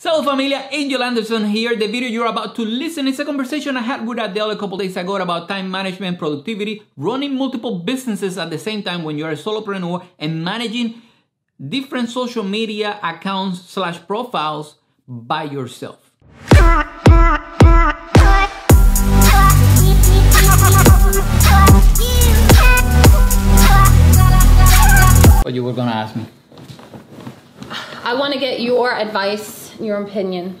So familia, Angel Anderson here. The video you're about to listen is a conversation I had with Adele a couple days ago about time management, productivity, running multiple businesses at the same time when you're a solopreneur and managing different social media accounts slash profiles by yourself. What you were gonna ask me? I want to get your advice, your opinion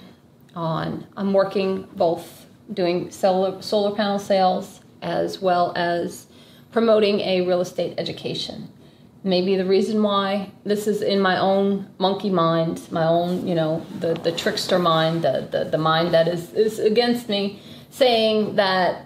on. I'm working both doing solar solar panel sales as well as promoting a real estate education. Maybe the reason why this is in my own monkey mind, my own, you know, the, the trickster mind, the, the, the mind that is, is against me, saying that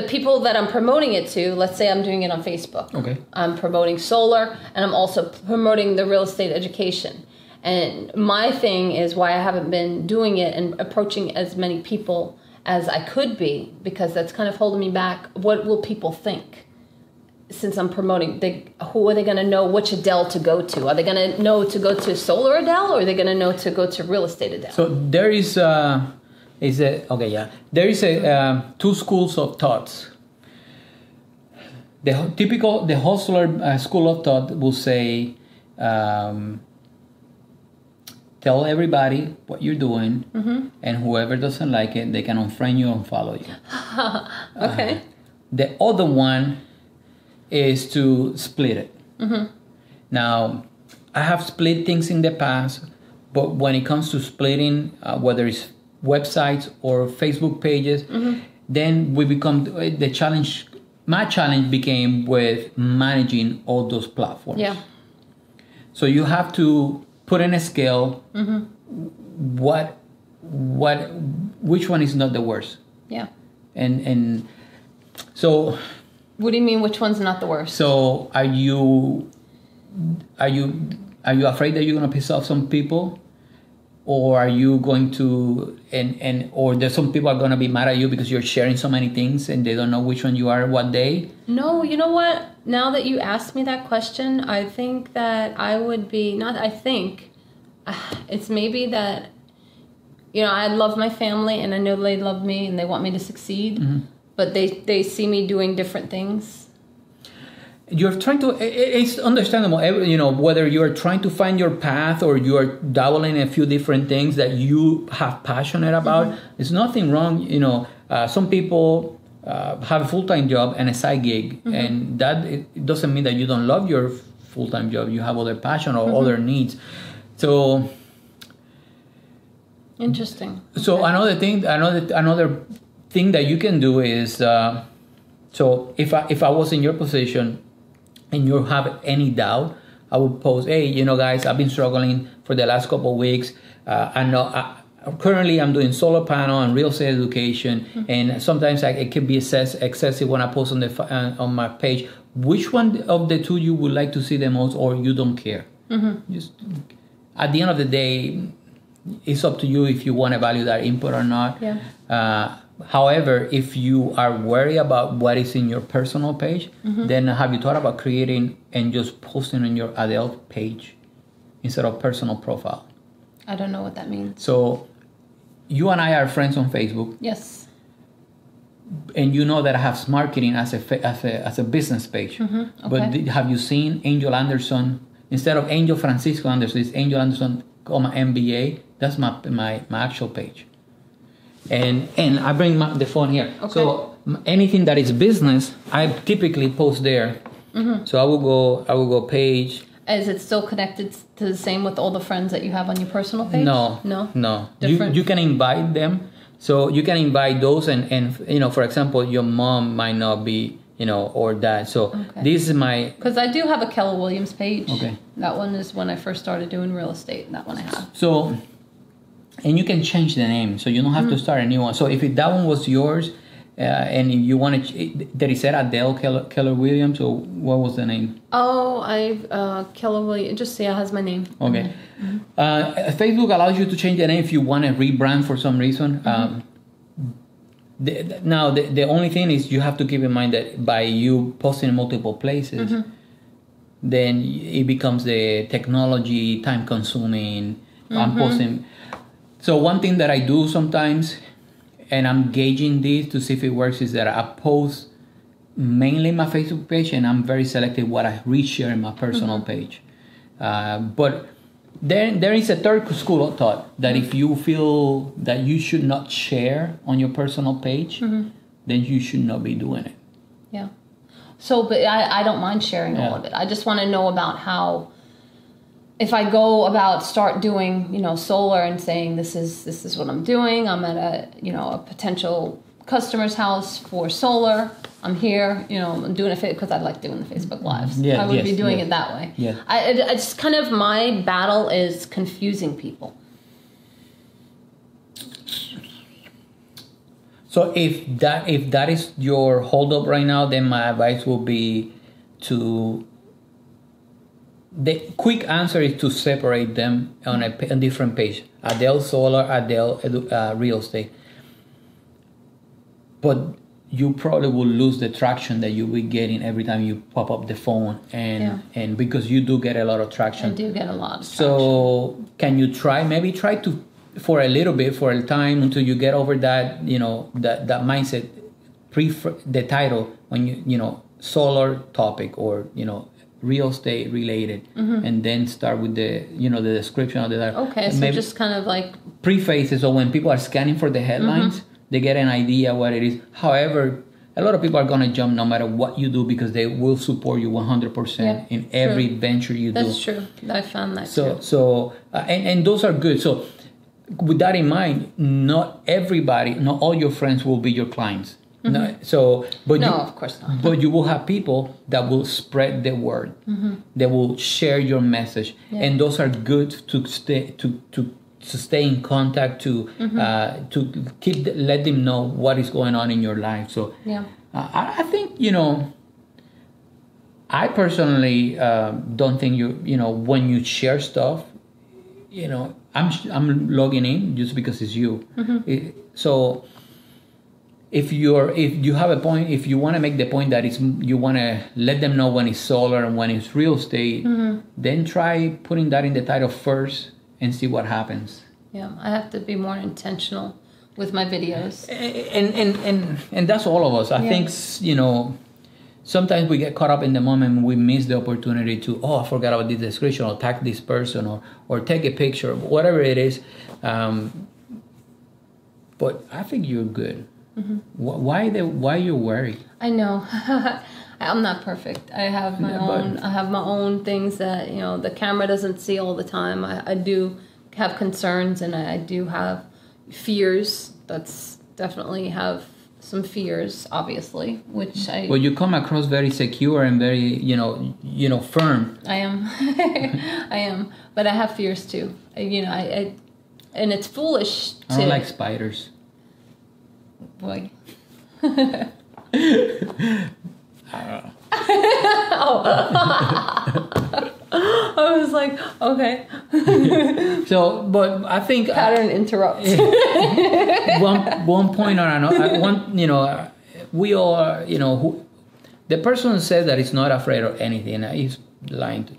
the people that I'm promoting it to, let's say I'm doing it on Facebook. Okay. I'm promoting solar and I'm also promoting the real estate education. And my thing is why I haven't been doing it and approaching as many people as I could be because that's kind of holding me back. What will people think? Since I'm promoting, they, who are they going to know which Adele to go to? Are they going to know to go to Solar Adele or are they going to know to go to Real Estate Adele? So there is uh, is a okay yeah there is a um, two schools of thoughts. The typical the hustler uh, school of thought will say, um, tell everybody what you're doing, and whoever doesn't like it, they can unfriend you and follow you. okay. The other one is to split it. Now, I have split things in the past, but when it comes to splitting, uh, whether it's websites or Facebook pages, mm-hmm. then we become eh, the challenge. My challenge became with managing all those platforms. Yeah. So you have to put in a scale. Mm-hmm. What, what, which one is not the worst? Yeah. And and so What do you mean which one's not the worst? So are you are you are you afraid that you're gonna piss off some people? Or are you going to and and or there's some people are gonna be mad at you because you're sharing so many things and they don't know which one you are what day? No, you know what? Now that you asked me that question, I think that I would be not. I think it's maybe that you know I love my family and I know they love me and they want me to succeed, mm-hmm. but they they see me doing different things. You're trying to it's understandable you know whether you're trying to find your path or you're dabbling in a few different things that you have passionate about there's nothing wrong you know uh, some people uh, have a full-time job and a side gig and that it doesn't mean that you don't love your full-time job you have other passion or other needs. So Interesting. so another thing, another another thing that you can do is, uh, so if I if I was in your position, and you have any doubt, I would post, hey, you know, guys, I've been struggling for the last couple of weeks. Uh, I know. I, Currently, I'm doing solar panel and real estate education, and sometimes I, it can be excess, excessive when I post on the uh, on my page. Which one of the two you would like to see the most, or you don't care? Just at the end of the day, it's up to you if you want to value that input or not. Yeah. Uh, however, if you are worried about what is in your personal page, mm-hmm. then have you thought about creating and just posting on your Adele page instead of personal profile? I don't know what that means. So you and I are friends on Facebook, Yes. and you know that I have marketing as a as a, as a business page. Mm-hmm. But okay. did- have you seen Angel Anderson instead of Angel Francisco Anderson? It's Angel Anderson, comma MBA. That's my my, my actual page. And and I bring my, the phone here. Okay. So anything that is business, I typically post there. Mm-hmm. So I will go I will go page. Is it still connected to the same with all the friends that you have on your personal page? No, No. no. You, Different? you can invite them. So you can invite those, and and you know, for example, your mom might not be, you know, or dad. So Okay. this is my Because I do have a Keller Williams page. Okay. That one is when I first started doing real estate. That one I have. so, and you can change the name, so you don't have Mm. to start a new one. So if it, that one was yours, uh, and you want to, did he said Adele Keller, Keller Williams, or what was the name? Oh, I uh, Keller Williams. Just yeah, has my name. Okay. Uh, Facebook allows you to change the name if you want to rebrand for some reason. Um, the, now, the, the only thing is you have to keep in mind that by you posting in multiple places, then it becomes the technology time consuming. I'm posting. So one thing that I do sometimes, and I'm gauging this to see if it works, is that I post mainly my Facebook page, and I'm very selective what I reshare in my personal page. Uh, but there, there is a third school of thought that if you feel that you should not share on your personal page, then you should not be doing it. Yeah. So, but I, I don't mind sharing all of it. I just want to know about how, if I go about start doing, you know, solar and saying this is this is what I'm doing. I'm at a you know a potential customer's house for solar. I'm here, you know, I'm doing it because I like doing the Facebook lives. Yeah, I would be doing yes. it that way. Yeah. I, it, it's kind of my battle is confusing people. So if that if that is your holdup right now, then my advice will be to the quick answer is to separate them on a, a different page. Adele Solar, Adele uh, Real Estate. But you probably will lose the traction that you'll be getting every time you pop up the phone, and Yeah. and because you do get a lot of I traction. do get a lot. Of So can you try maybe try to for a little bit for a time until you get over that you know that that mindset pre the title when you you know solar topic or you know real estate related and then start with the you know the description of the. Mm-hmm. Okay, so maybe just kind of like preface it so when people are scanning for the headlines Mm-hmm. they get an idea what it is however a lot of people are going to jump no matter what you do because they will support you 100% Yeah, in every true. venture you do that's true. I found that so too. so uh, and, and those are good so with that in mind not everybody not all your friends will be your clients no, so but Mm-hmm. No, you, of course not. but you will have people that will spread the word they will share your message Mm-hmm. Yeah. and those are good to stay to to to stay in contact to Mm-hmm. uh, to keep let them know what is going on in your life so Yeah. uh, I, I think you know I personally uh, don't think you you know when you share stuff, you know I'm I'm logging in just because it's you. It- so if you're if you have a point, if you want to make the point that it's you want to let them know when it's solar and when it's real estate, then try putting that in the title first and see what happens. Yeah, I have to be more intentional with my videos. and and and and that's all of us i Yeah. think you know sometimes we get caught up in the moment and we miss the opportunity to oh i forgot about this description or tag this person or or take a picture whatever it is um, but i think you're good Mm-hmm. Why the why you worried I know. I'm not perfect. I have my own. I have my own things that you know the camera doesn't see all the time. I, I do have concerns and I, I do have fears. That's definitely have some fears, obviously, which I well you come across very secure and very you know you know firm I am. I am, but I have fears too. I, you know, I, I and it's foolish i to don't like spiders boy. oh. I was like, okay. so but i think Pattern interrupts. one one point or another one you know uh, we all are, you know who the person says that is not afraid of anything uh, is lying to,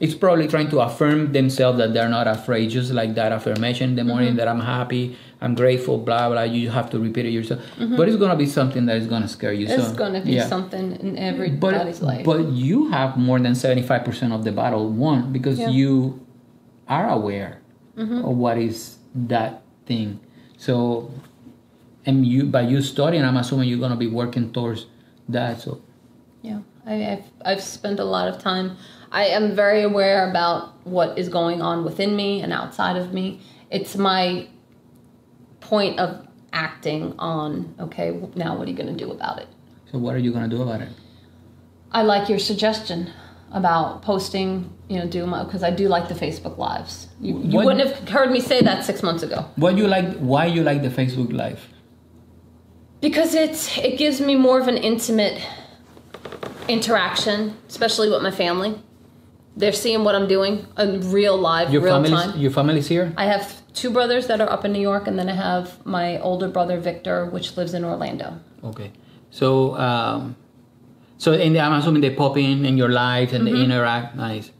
it's probably trying to affirm themselves that they're not afraid just like that affirmation in the morning Mm-hmm. that i'm happy i'm grateful blah blah you have to repeat it yourself Mm-hmm. but it's going to be something that is going to scare you It's so gonna be yeah. something in but, everybody's life. but you have more than 75% of the battle won because Yeah. you are aware Mm-hmm. of what is that thing so and you by you studying i'm assuming you're going to be working towards that so Yeah, I, I've I've spent a lot of time. I am very aware about what is going on within me and outside of me. It's my point of acting on. Okay, now what are you going to do about it? so what are you going to do about it I like your suggestion about posting. You know, do my because I do like the Facebook lives. You, you What- wouldn't have heard me say that six months ago. what you like why you like the facebook live because it's it gives me more of an intimate interaction especially with my family they're seeing what i'm doing in real live your real family's time your family's here i have two brothers that are up in new york and then i have my older brother victor which lives in orlando okay so um So and I'm assuming they pop in in your life and Mm-hmm. they interact. Nice.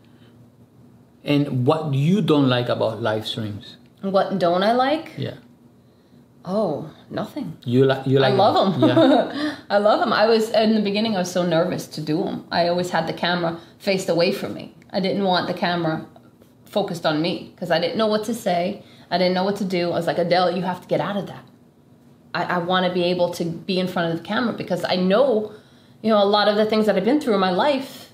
And what you don't like about live streams? What don't I like? Yeah. Oh, nothing. You like you like. I love them. Yeah. I love them. I was in the beginning. I was so nervous to do them. I always had the camera faced away from me. I didn't want the camera focused on me because I didn't know what to say. I didn't know what to do. I was like, Adele, you have to get out of that. I, I want to be able to be in front of the camera because I know, you know, a lot of the things that I've been through in my life.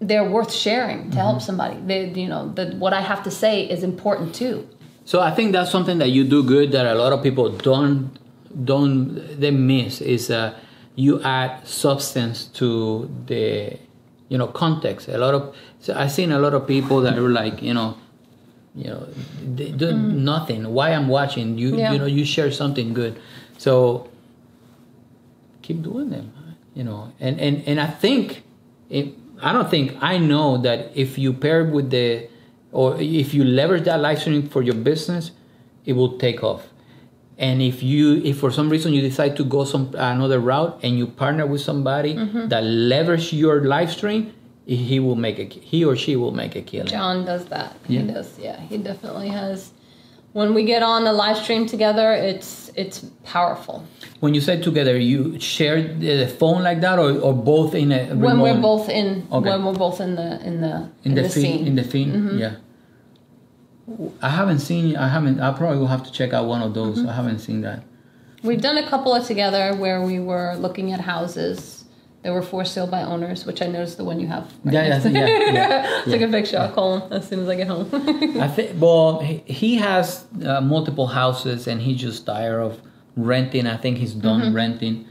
They're worth sharing to help somebody. They, you know, the, what I have to say is important too. So I think that's something that you do good that a lot of people don't don't they miss is uh, you add substance to the you know context. A lot of so I've seen a lot of people that are like you know you know they do mm. nothing. Why I'm watching you Yeah. you know you share something good. So keep doing them. You know and and and I think it, I don't think I know that if you pair with the or if you leverage that live stream for your business, it will take off. And if you, if for some reason you decide to go some another route and you partner with somebody Mm-hmm. that leverage your live stream, he will make a, he or she will make a killing. John does that. Yeah. He does. Yeah, he definitely has. When we get on the live stream together, it's it's powerful. When you say together, you share the phone like that, or, or both in a When we're both in Okay. when we're both in the in the in, the, scene. Mm-hmm. scene, in the scene, yeah. I haven't seen. I haven't. I probably will have to check out one of those. Mm-hmm. I haven't seen that. We've done a couple of together where we were looking at houses. They were for sale by owners, which I noticed the one you have. right Yeah, yeah, yeah, yeah, Took yeah. a picture. I'll call him as soon as I get home. I think. Well, he, he has uh, multiple houses, and he's just tired of renting. I think he's done Mm-hmm. renting.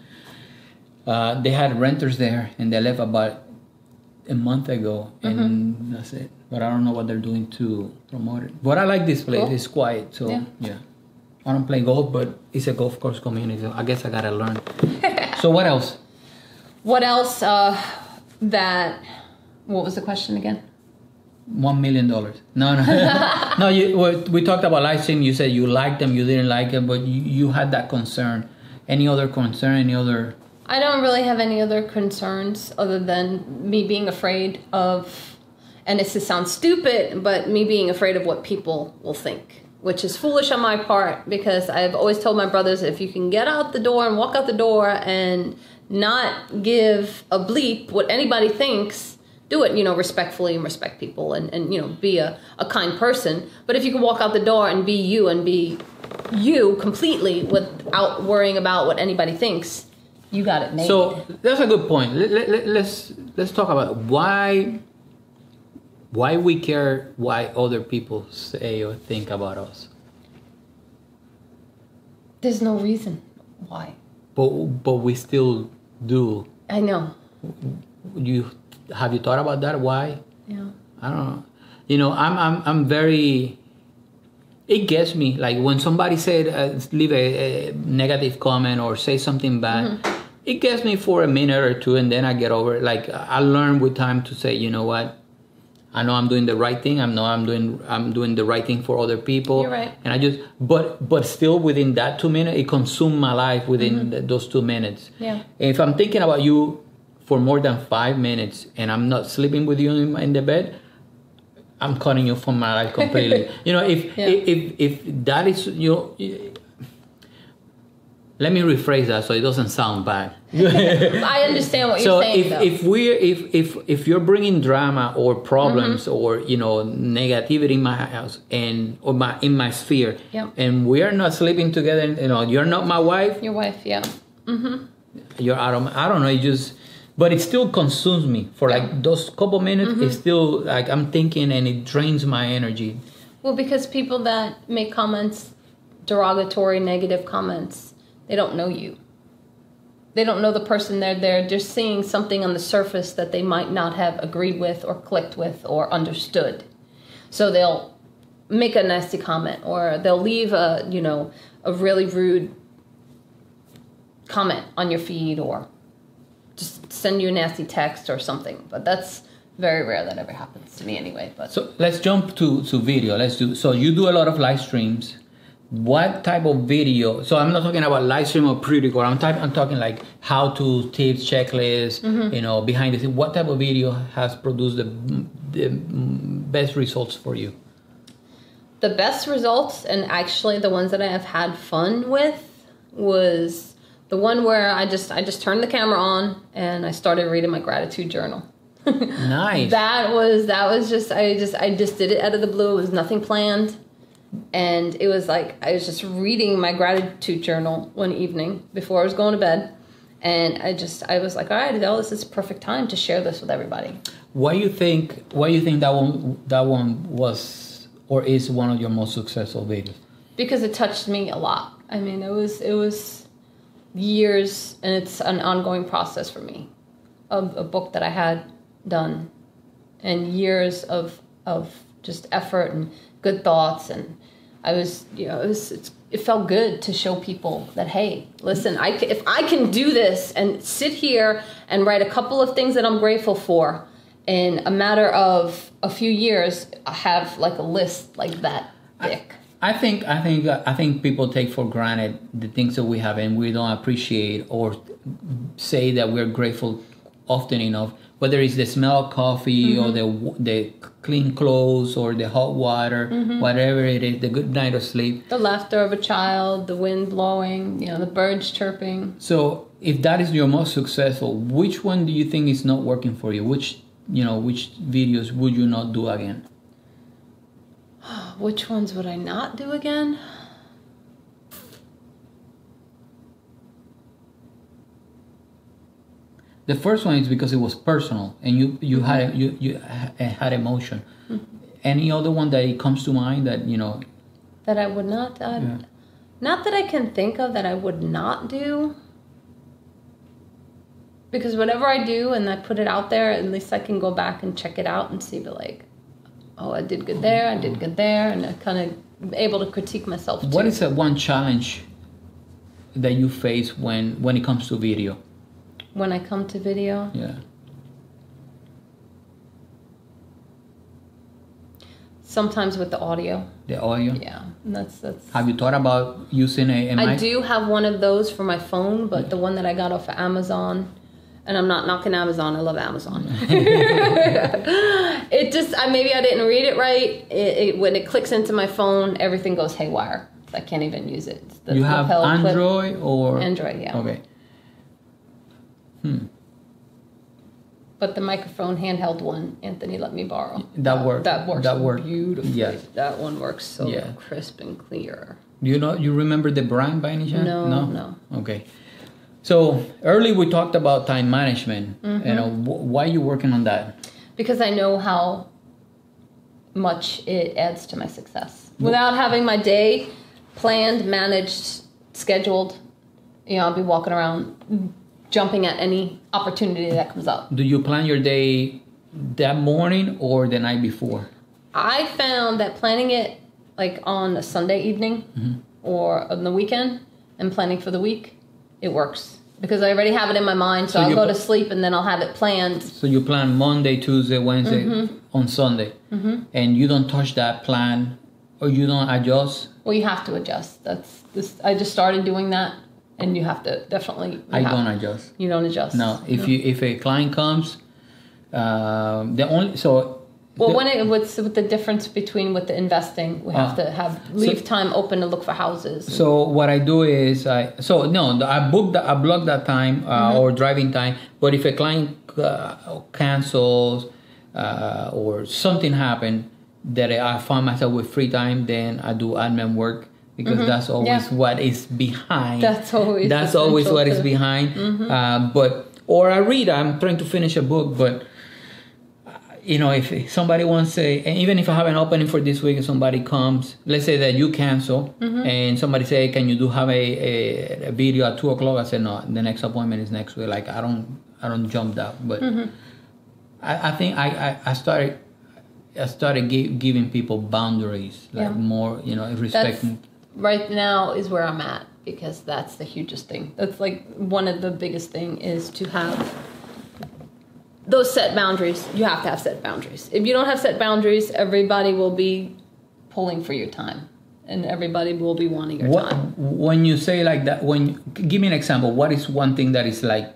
Uh, they had renters there, and they left about a month ago, and Mm-hmm. that's it. But I don't know what they're doing to promote it. But I like this place. Cool. It's quiet, so Yeah. yeah. I don't play golf, but it's a golf course community. So I guess I gotta learn. so what else? what else? Uh, that. What was the question again? One million dollars. No, no, no. You we, we talked about live stream. You said you liked them, you didn't like them, but you, you had that concern. Any other concern? Any other? I don't really have any other concerns other than me being afraid of, and this sounds stupid, but me being afraid of what people will think, which is foolish on my part because I've always told my brothers if you can get out the door and walk out the door and not give a bleep what anybody thinks, do it, you know, respectfully and respect people and, and you know, be a, a kind person. But if you can walk out the door and be you and be you completely without worrying about what anybody thinks, you got it made. So that's a good point. Let, let, let, let's let's talk about why why we care why other people say or think about us. There's no reason why. But but we still do. I know. You have you thought about that? Why? Yeah. I don't know. You know, I'm I'm I'm very. It gets me like when somebody said uh, leave a, a negative comment or say something bad. It gets me for a minute or two, and then I get over it. Like I learn with time to say, you know what, I know I'm doing the right thing. I know I'm doing I'm doing the right thing for other people. You're right. And I just but but still within that two minutes, it consumed my life within mm-hmm. th- those two minutes. Yeah. If I'm thinking about you for more than five minutes and I'm not sleeping with you in, in the bed, I'm cutting you from my life completely. you know, if, Yeah. if if if that is you know, let me rephrase that so it doesn't sound bad. I understand what so you're saying. if if we if if if you're bringing drama or problems Mm-hmm. or you know negativity in my house and or my in my sphere, yeah. and we are not sleeping together, you know, you're not my wife, your wife, yeah. Mhm. you're out of I don't know, it just but it still consumes me for like those couple minutes. Mm-hmm. It's still like I'm thinking and it drains my energy. Well, because people that make comments, derogatory, negative comments, they don't know you. They don't know the person they're there. They're seeing something on the surface that they might not have agreed with or clicked with or understood. So they'll make a nasty comment or they'll leave a, you know, a really rude comment on your feed or just send you a nasty text or something. But that's very rare that ever happens to me anyway. But So let's jump to, to video. Let's do so you do a lot of live streams. What type of video so i'm not talking about live stream or pre-record i'm, type, I'm talking like how to tips checklists Mm-hmm. you know behind the scene what type of video has produced the, the best results for you the best results and actually the ones that I have had fun with was the one where I just I just turned the camera on and I started reading my gratitude journal. nice That was that was just I just I just did it out of the blue. It was nothing planned. And it was like I was just reading my gratitude journal one evening before I was going to bed. And I just I was like, all right, Adele, this is perfect time to share this with everybody. why you think why you think that one that one was or is one of your most successful videos because it touched me a lot. I mean, it was it was years, and it's an ongoing process for me. Of a book that I had done, and years of of just effort and good thoughts, and I was you know it was it's, it felt good to show people that hey, listen, I if I can do this and sit here and write a couple of things that I'm grateful for. In a matter of a few years, I have like a list like that thick. I think I think I think people take for granted the things that we have and we don't appreciate or say that we're grateful often enough. Whether it's the smell of coffee or mm-hmm. the the clean clothes or the hot water, mm-hmm. whatever it is, the good night of sleep. the laughter of a child, the wind blowing, you know, the birds chirping. So if that is your most successful, which one do you think is not working for you? Which you know which videos would you not do again? Which ones would I not do again? The first one is because it was personal and you you had you you had emotion. Any other one that comes to mind that you know? That I would not uh, Yeah. not that I can think of that I would not do. Because whatever I do and I put it out there, at least I can go back and check it out and see but like, oh I did good there, I did good there, and I kind of able to critique myself too. What is that one challenge that you face when when it comes to video? When I come to video? Yeah. Sometimes with the audio. The audio. Yeah. That's that's Have you thought about using a, a I do have one of those for my phone, but the one that I got off of Amazon, and I'm not knocking Amazon. I love Amazon. it just I, maybe I didn't read it right. It, it, when it clicks into my phone, everything goes haywire. I can't even use it. The You have lapel clip. Android or Android, yeah. Okay. But the microphone handheld one, Anthony let me borrow. That worked. That works. That worked. beautifully. Yeah. That one works so Yeah. crisp and clear. Do you know? You remember the brand by any chance? No, no. Okay. So early we talked about time management. Mm-hmm. You know, wh- why are you working on that? because I know how much it adds to my success. Without having my day planned, managed, scheduled, you know, I'll be walking around jumping at any opportunity that comes up. Do you plan your day that morning or the night before? I found that planning it like on a Sunday evening Mm-hmm. or on the weekend and planning for the week, it works. Because I already have it in my mind, so, So I'll go to sleep and then I'll have it planned. So you plan Monday, Tuesday, Wednesday, Mm-hmm. on Sunday, and you don't touch that plan, or you don't adjust. Well, you have to adjust. That's this. I just started doing that, and you have to definitely. I have- don't adjust. You don't adjust. No, if you if a client comes, um, the only so. Well, the- when it what's with the difference between with the investing, we have Ah. to have leave time open to look for houses. So what I do is I so no I book that I block that time uh, Mm-hmm. or driving time. But if a client uh, cancels uh, or something happened that I find myself with free time, then I do admin work because that's always Mm-hmm. Yeah. what is behind. That's always that's always what is behind. Mm-hmm. Uh, but or I read. I'm trying to finish a book, but you know, if somebody wants to, and even if I have an opening for this week and somebody comes, let's say that you cancel Mm-hmm. and somebody say, can you do have a, a, a video at two o'clock? I said, no, the next appointment is next week. Like I don't, I don't jump that, but Mm-hmm. I, I think I, I, I started, I started gi- giving people boundaries, like Yeah. more, you know, That's respecting. Right now is where I'm at because that's the hugest thing. That's like one of the biggest thing is to have those set boundaries. You have to have set boundaries. If you don't have set boundaries, everybody will be pulling for your time. and everybody will be wanting your What time. when you say like that? When give me an example. What is one thing that is like?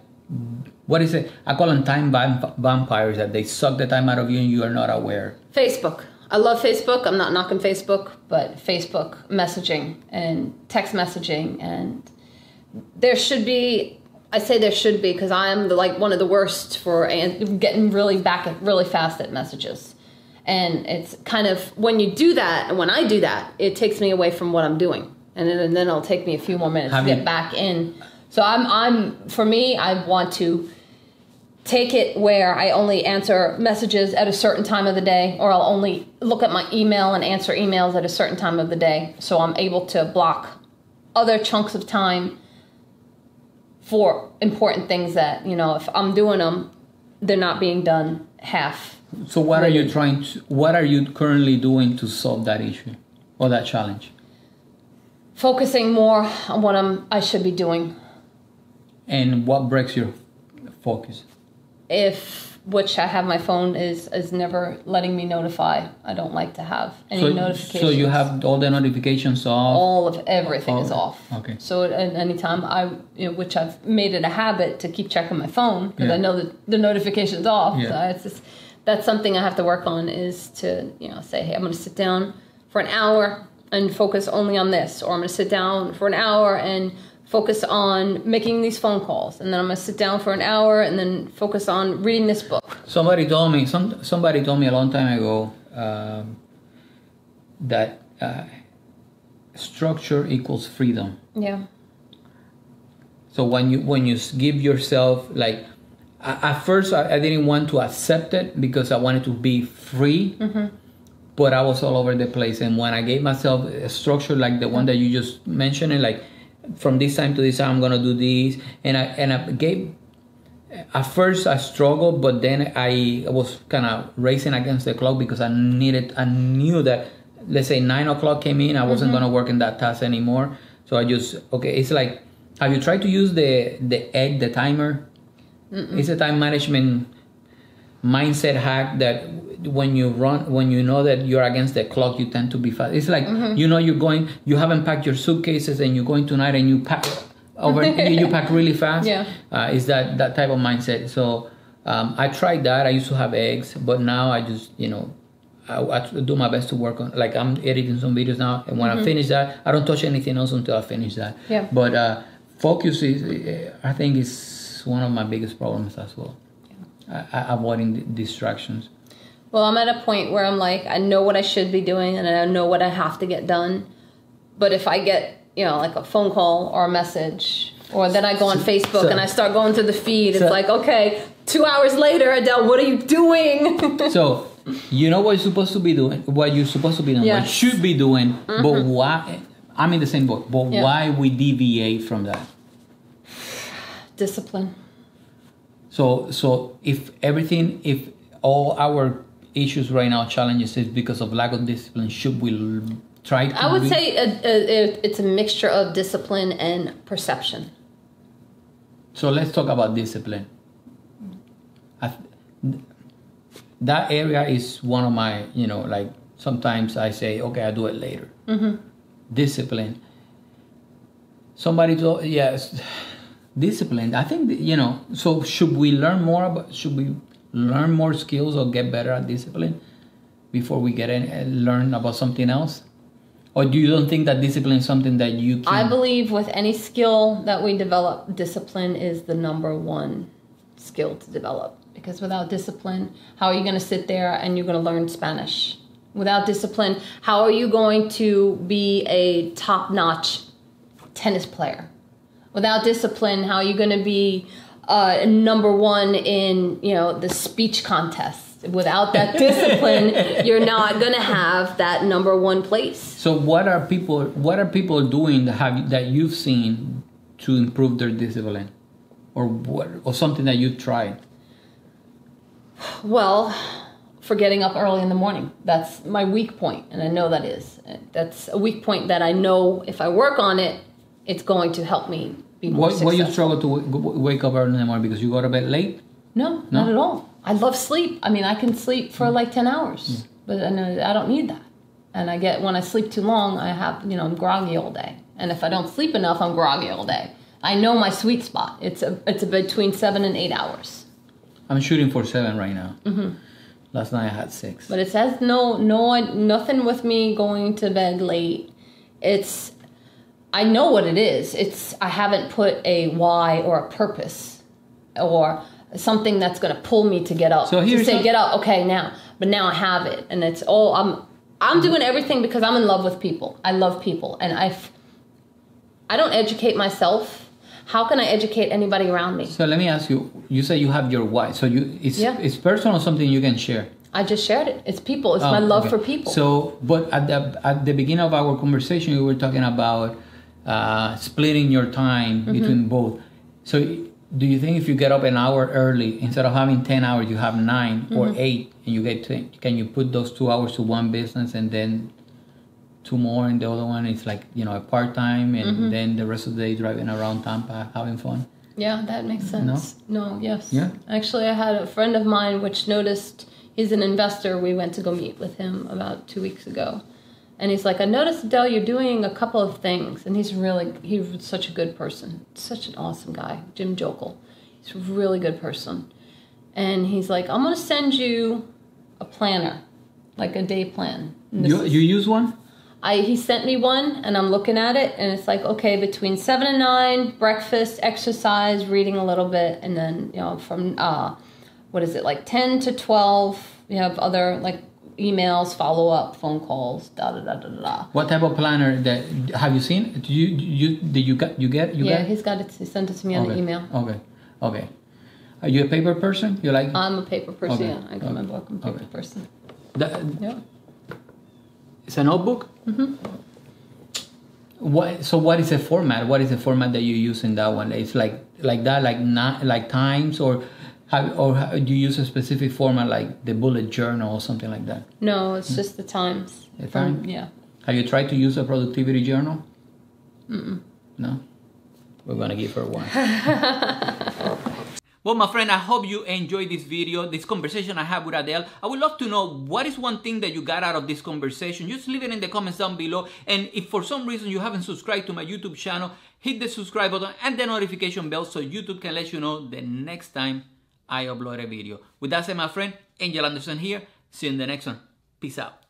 What is it? I call them time vamp- vampires that they suck the time out of you and you are not aware. Facebook. I love Facebook. I'm not knocking Facebook, but Facebook messaging and text messaging and there should be I say there should be because I am the, like one of the worst for and getting really back at, really fast at messages. And it's kind of when you do that and when I do that, it takes me away from what I'm doing. And then, and then it'll take me a few more minutes Have to get you- back in. So I'm I'm for me I want to take it where I only answer messages at a certain time of the day, or I'll only look at my email and answer emails at a certain time of the day. So I'm able to block other chunks of time for important things that, you know, if I'm doing them, they're not being done half. So what are you trying to? What are you currently doing to solve that issue or that challenge? Focusing more on what I'm I should be doing. And what breaks your focus? If which I have my phone is is never letting me notify. I don't like to have any So, notifications. so you have all the notifications off. all of everything is off. okay. So at any time I, you know, which I've made it a habit to keep checking my phone because I know that the notification's off. Yeah. So it's just that's something I have to work on is to you know say, hey, I'm going to sit down for an hour and focus only on this, or I'm going to sit down for an hour and focus on making these phone calls, and then I'm going to sit down for an hour and then focus on reading this book. Somebody told me some somebody told me a long time ago um, that uh, structure equals freedom. Yeah. So when you when you give yourself like a- at first I, I didn't want to accept it because I wanted to be free, but I was all over the place. And when I gave myself a structure like the one that you just mentioned, like from this time to this time I'm gonna do this, and I and I gave. At first I struggled, but then I was kind of racing against the clock because I needed. I knew that let's say nine o'clock came in, I wasn't mm-hmm. gonna work in that task anymore. So I just okay. It's like have you tried to use the the egg the timer? It's a time management mindset hack that when you run when you know that you're against the clock you tend to be fast. It's like you know you're going you haven't packed your suitcases and you're going tonight and you pack over you, you pack really fast. Yeah. uh, is that that type of mindset. So um, i tried that. I used to have eggs but now i just you know I, I do my best to work on like i'm editing some videos now and when i finish that i don't touch anything else until i finish that. Yeah. but uh, focus is i think is one of my biggest problems as well avoiding distractions Well, I'm at a point where I'm like, I know what I should be doing and I know what I have to get done. But if I get, you know, like a phone call or a message, or then I go on Facebook so- and I start going through the feed, it's like, okay, two hours later, Adele, what are you doing? so you know what you're supposed to be doing what you're supposed to be doing what Yes. you should be doing but mm-hmm. why i'm in the same boat but Yeah. why we deviate from that Discipline. So so if everything if all our issues right now challenges is because of lack of discipline should we try to I would be- say a, a, it's a mixture of discipline and perception. So let's talk about discipline. I, that area is one of my, you know, like sometimes I say, okay, I'll do it later. Mm-hmm. Discipline. Somebody told, yes, discipline. I think, you know, so should we learn more about, should we learn more skills or get better at discipline before we get in and learn about something else? Or do you don't think that discipline is something that you can? I believe with any skill that we develop, discipline is the number one skill to develop. Because without discipline, how are you going to sit there and you're going to learn Spanish? Without discipline, how are you going to be a top notch tennis player? Without discipline, how are you going to be uh, number one in you know the speech contest? Without that discipline, you're not going to have that number one place. So what are people what are people doing that have that you've seen to improve their discipline, or what or something that you've tried? Well, for getting up early in the morning. That's my weak point, and I know that is. That's a weak point that I know if I work on it, it's going to help me be more Why, why you struggle to w- wake up early in the morning because you go to bed late? No, not at all. I love sleep. I mean, I can sleep for mm. like 10 hours, mm. but I, know uh, I don't need that. And I get when I sleep too long, I have you know I'm groggy all day. And if I don't sleep enough, I'm groggy all day. I know my sweet spot. It's a it's a between seven and eight hours. I'm shooting for seven right now. Mm-hmm. Last night I had six. But it says no, no, nothing with me going to bed late. It's, I know what it is. It's I haven't put a why or a purpose, or something that's going to pull me to get up. So to here's say some- get up. Okay, now, but now I have it, and it's all I'm. I'm doing everything because I'm in love with people. I love people, and I. I don't educate myself. How can I educate anybody around me? So let me ask you. You say you have your why. So you it's Yeah. it's personal something you can share. I just shared it. It's people. It's my Oh, love okay. for people. So, but at the at the beginning of our conversation, we were talking about uh, splitting your time Mm-hmm. between both. So, do you think if you get up an hour early, instead of having ten hours, you have 9 or Mm-hmm. eight, and you get to, can you put those two hours to one business and then two more, and the other one is like you know a part time, and Mm-hmm. then the rest of the day driving around Tampa having fun. Yeah, that makes sense. No, yes. Yeah. Actually, I had a friend of mine which noticed he's an investor. We went to go meet with him about two weeks ago. And he's like, I noticed, Adele, you're doing a couple of things. And he's really, he's such a good person. Such an awesome guy, Jim Jokel. He's a really good person. And he's like, I'm going to send you a planner, like a day plan. You is- you use one? I he sent me one and I'm looking at it and it's like okay between seven and nine breakfast exercise reading a little bit and then you know from uh what is it like ten to twelve you have other like emails follow up phone calls da da da da da. What type of planner that have you seen? Do you you did you got you get you Yeah, get? he's got it. He sent it to me on the email. Okay, okay. Are you a paper person? You like I'm a paper person. Okay, Yeah, I got my book. I'm a paper okay. person. that? Yeah. It's a notebook. Mm-hmm. What? So what is the format? What is the format that you use in that one? It's like like that, like not like times or. Have, or how, do you use a specific format like the bullet journal or something like that? No, it's just the times. The From- time? Um, yeah. Have you tried to use a productivity journal? Mm-mm. No? We're gonna give her one. well, my friend, I hope you enjoyed this video, this conversation I had with Adele. I would love to know what is one thing that you got out of this conversation. Just leave it in the comments down below. And if for some reason you haven't subscribed to my YouTube channel, hit the subscribe button and the notification bell so YouTube can let you know the next time I upload a video. With that said, my friend, Angel Anderson here. See you in the next one. Peace out.